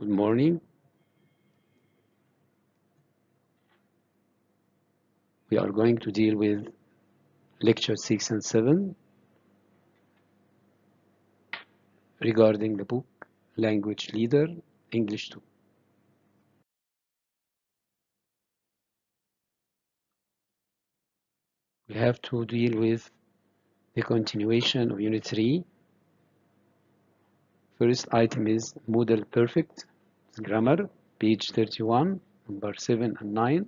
Good morning. We are going to deal with lecture 6 and 7 regarding the book Language Leader English 2. We have to deal with the continuation of Unit 3. First item is Modal Perfect Grammar, page 31, number 7 and 9.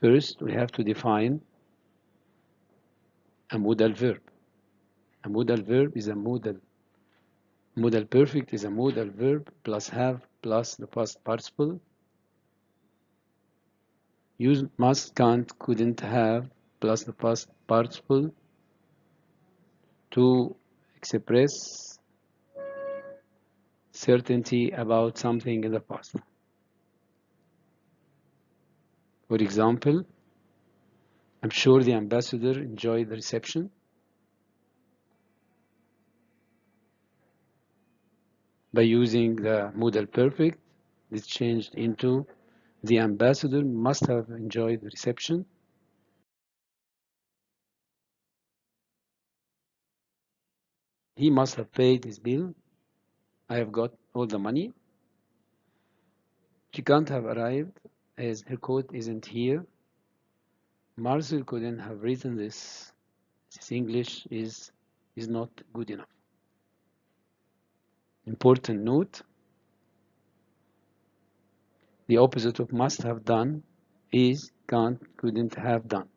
First, we have to define a modal verb. A modal verb is a modal. Modal perfect is a modal verb plus have plus the past participle. Use must, can't, couldn't, have plus the past participle to express certainty about something in the past. For example, I'm sure the ambassador enjoyed the reception. By using the modal perfect, this changed into the ambassador must have enjoyed the reception. He must have paid his bill. I have got all the money. She can't have arrived as her coat isn't here. Marcel couldn't have written this. His English is, is not good enough. Important note the opposite of must have done is can't, couldn't have done.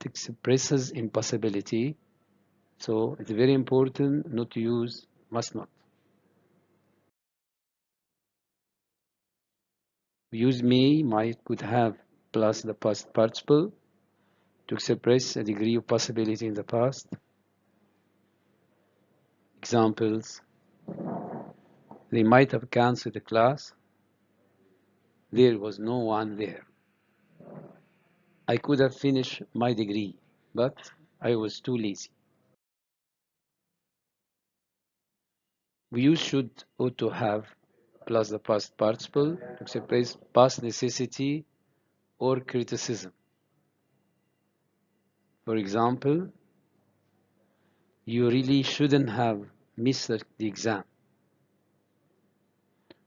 It expresses impossibility, so it's very important not to use must not. Use may, might, could have plus the past participle to express a degree of possibility in the past. Examples they might have cancelled the class. There was no one there. I could have finished my degree, but I was too lazy. We should ought to have plus the past participle to express past necessity or criticism. For example, you really shouldn't have missed the exam.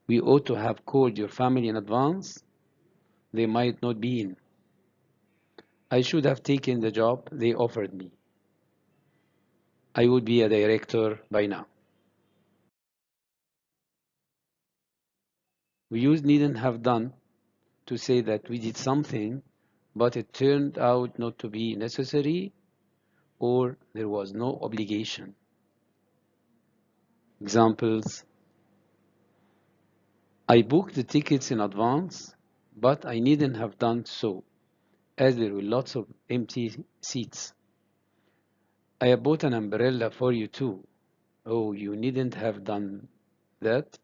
We ought to have called your family in advance. They might not be in. I should have taken the job they offered me. I would be a director by now. We use needn't have done to say that we did something, but it turned out not to be necessary or there was no obligation. Examples I booked the tickets in advance, but I needn't have done so, as there were lots of empty seats. I bought an umbrella for you too. Oh, you needn't have done that.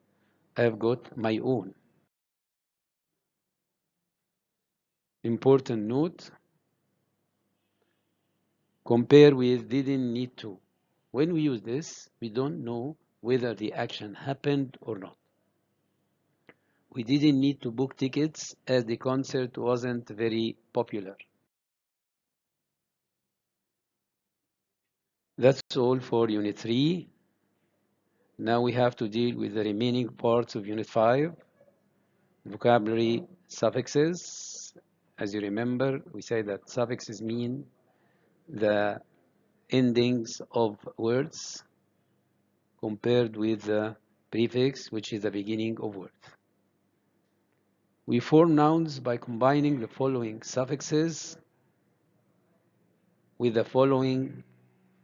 I have got my own. Important note compare with didn't need to. When we use this, we don't know whether the action happened or not. We didn't need to book tickets as the concert wasn't very popular. That's all for Unit 3. Now we have to deal with the remaining parts of Unit 5. Vocabulary suffixes. As you remember, we say that suffixes mean the endings of words compared with the prefix, which is the beginning of words. We form nouns by combining the following suffixes with the following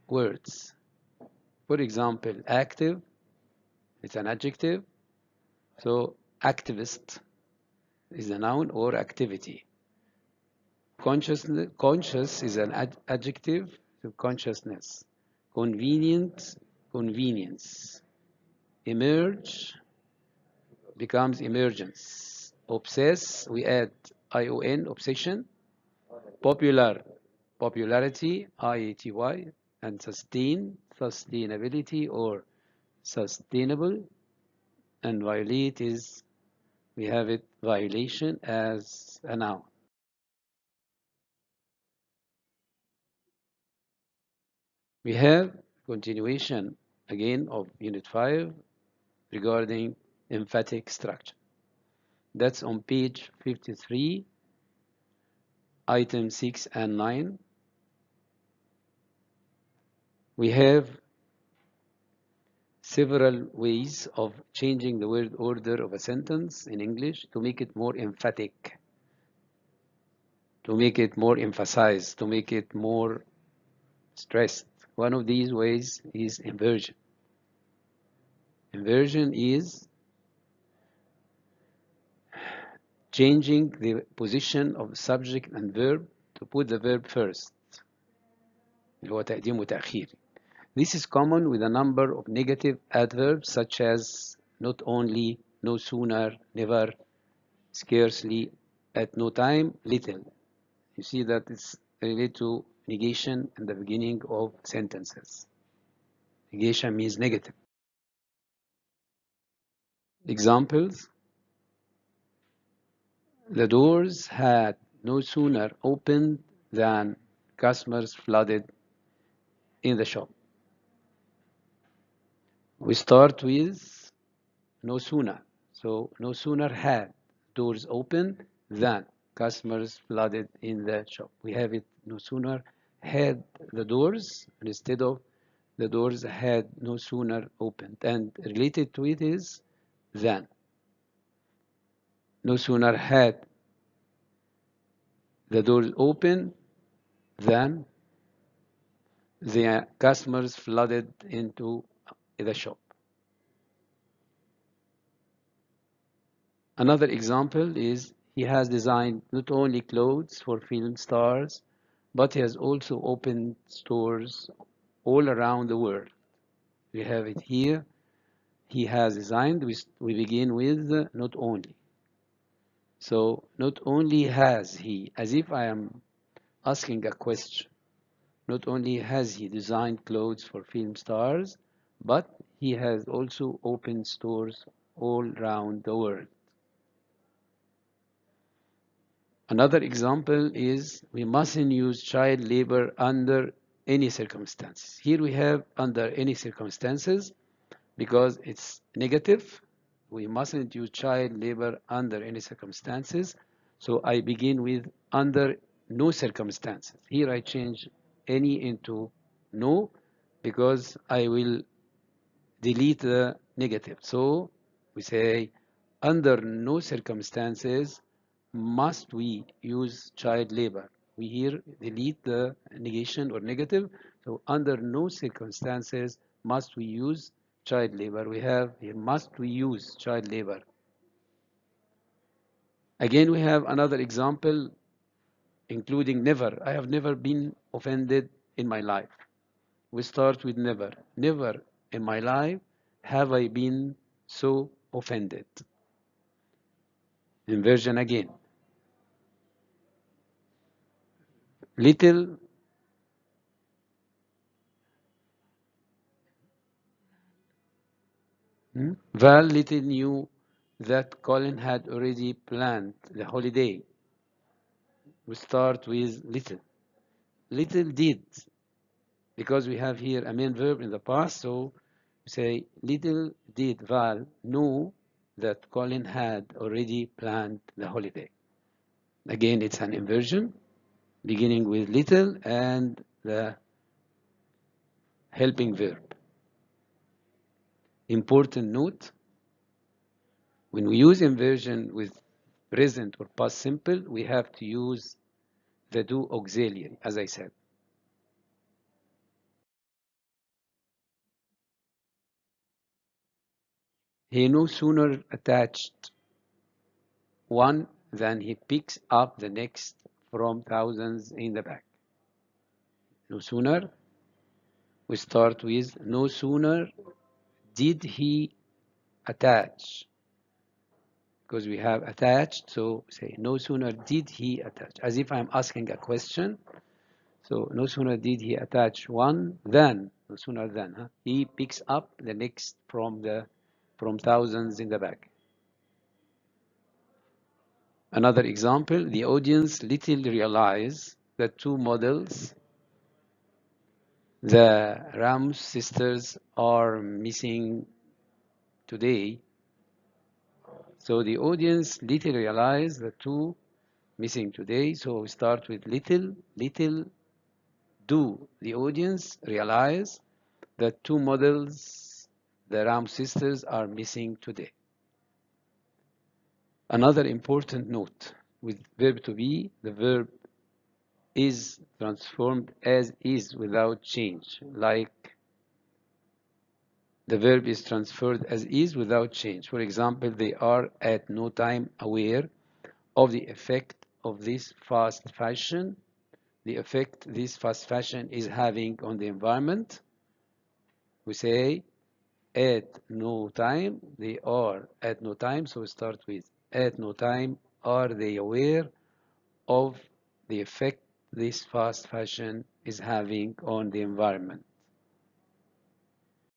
words. For example, active, it's an adjective. So activist is a noun or activity. Conscious, conscious is an ad adjective to consciousness. Convenient, convenience. Emerge becomes emergence. Obsess, we add ION, obsession. Popular, popularity, IATY. And sustain, sustainability or sustainable and violate is we have it violation as a noun. We have continuation again of unit 5 regarding emphatic structure. That's on page 53 item 6 and 9 we have several ways of changing the word order of a sentence in English to make it more emphatic, to make it more emphasized, to make it more stressed. One of these ways is inversion. Inversion is changing the position of subject and verb to put the verb first اللي هو تقديم وتأخير this is common with a number of negative adverbs such as not only, no sooner, never, scarcely, at no time, little. You see that it's related to negation in the beginning of sentences. Negation means negative. Examples The doors had no sooner opened than customers flooded in the shop. We start with no sooner. So no sooner had doors open than customers flooded in the shop. We have it no sooner had the doors instead of the doors had no sooner opened. And related to it is than. No sooner had the doors open than the customers flooded into the shop. Another example is he has designed not only clothes for film stars, but he has also opened stores all around the world. We have it here. He has designed, we, we begin with not only. So not only has he, as if I am asking a question, not only has he designed clothes for film stars, but he has also opened stores all around the world. Another example is we mustn't use child labor under any circumstances. Here we have under any circumstances because it's negative. We mustn't use child labor under any circumstances. So I begin with under no circumstances. Here I change any into no because I will delete the negative. So we say under no circumstances must we use child labor. We here delete the negation or negative. So under no circumstances must we use child labor. We have here must we use child labor. Again, we have another example including never. I have never been offended in my life. We start with never. Never in my life have I been so offended. Inversion again. Little hmm? Val little knew that Colin had already planned the holiday. We start with little. Little did, because we have here a main verb in the past, so say little did Val know that Colin had already planned the holiday. Again, it's an inversion, beginning with little and the helping verb. Important note, when we use inversion with present or past simple, we have to use the do auxiliary, as I said. He no sooner attached one than he picks up the next from thousands in the back. No sooner, we start with no sooner did he attach because we have attached so say no sooner did he attach as if I'm asking a question so no sooner did he attach one than no sooner than. Huh? He picks up the next from the from thousands in the back. Another example, the audience little realize that two models, the Ramos sisters are missing today. So the audience little realize the two missing today. So we start with little, little do the audience realize that two models, the Ram sisters, are missing today. Another important note with verb to be, the verb is transformed as is without change, like the verb is transferred as is without change. For example, they are at no time aware of the effect of this fast fashion, the effect this fast fashion is having on the environment. We say at no time, they are at no time, so we start with at no time are they aware of the effect this fast fashion is having on the environment.